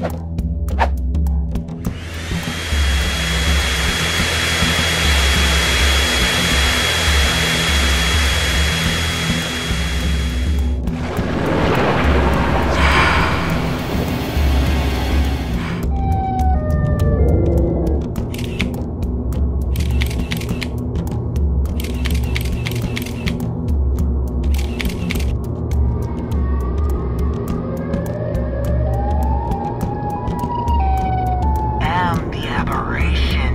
you aberration.